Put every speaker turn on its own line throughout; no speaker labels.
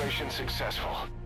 Infiltration successful.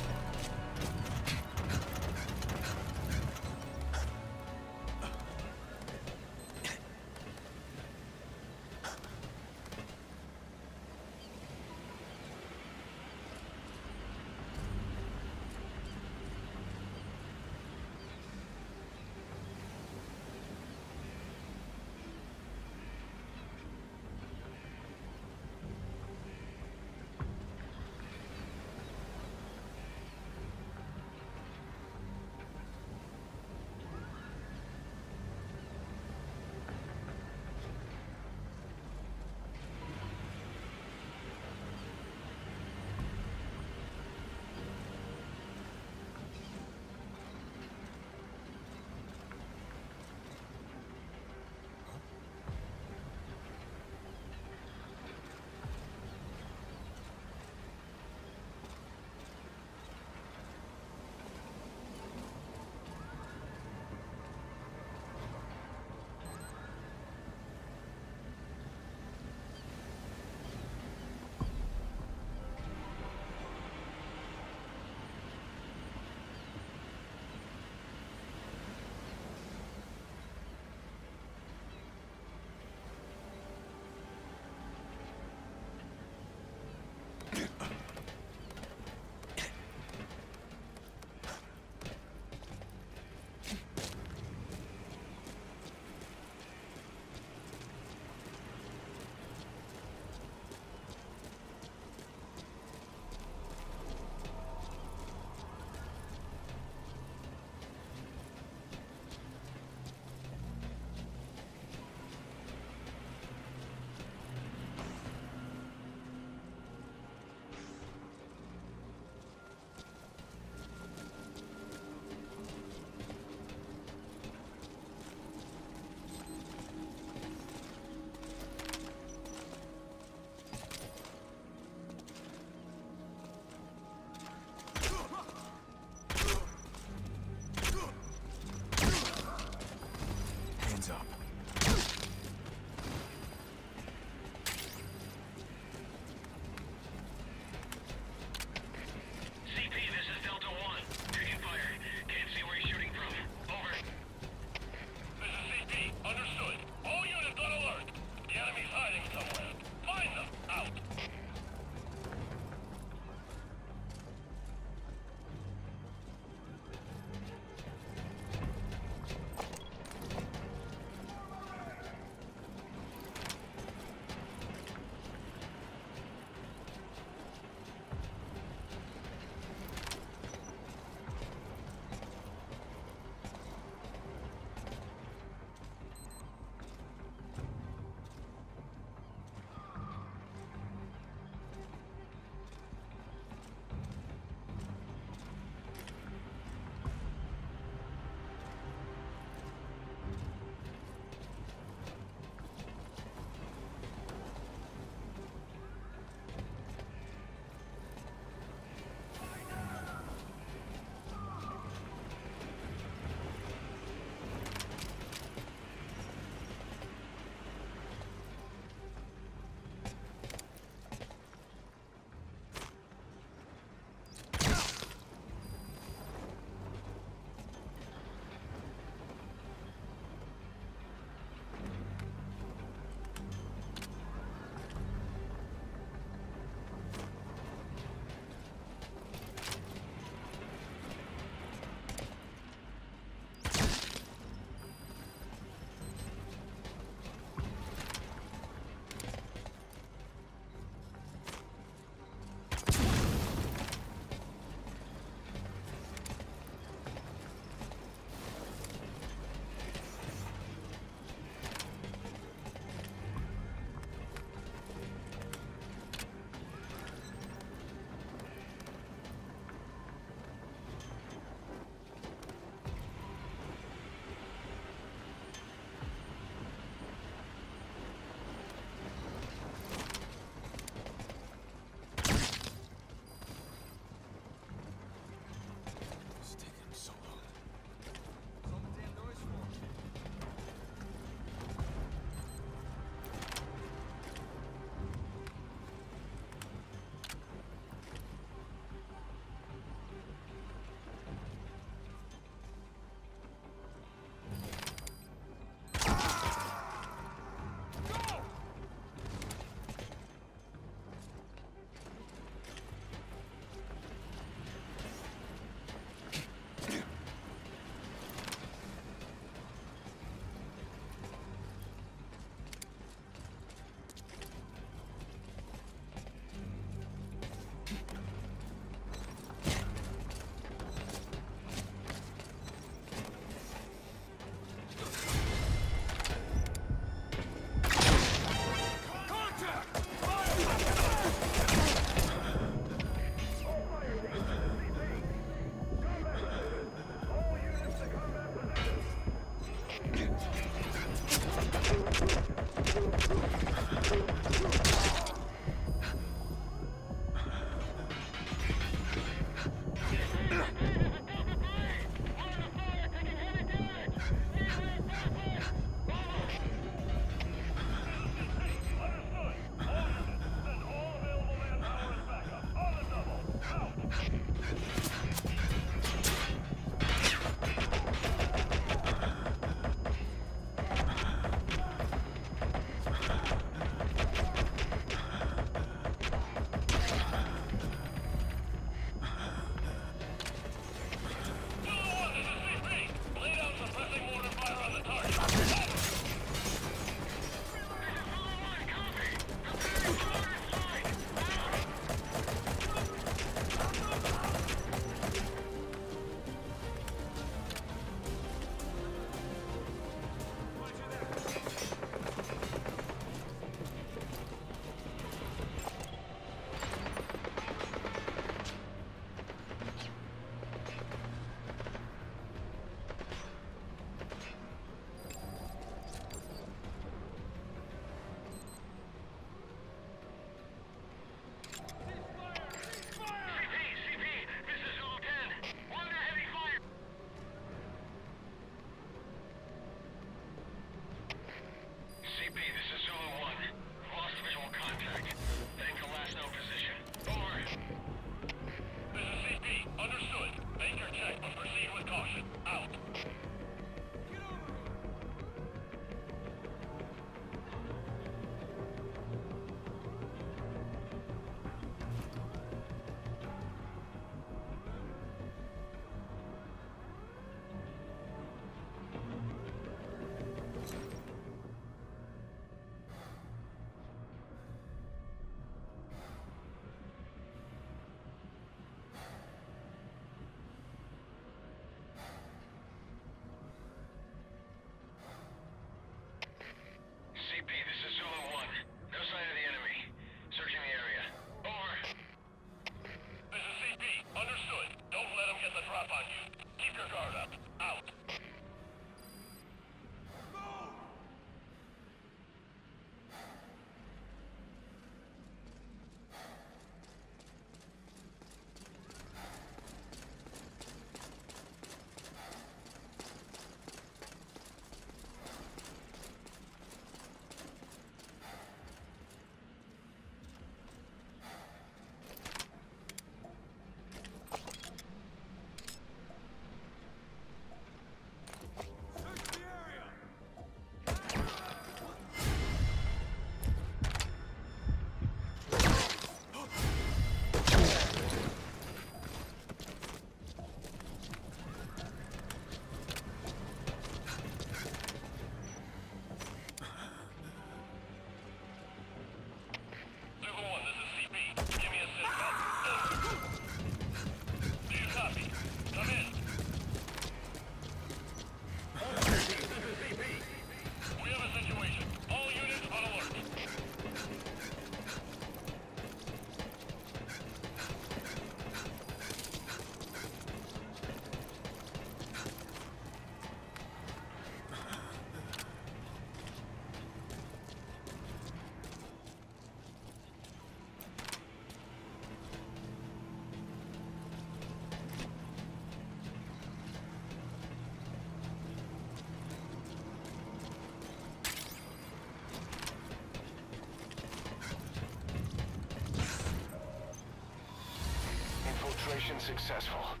Mission successful.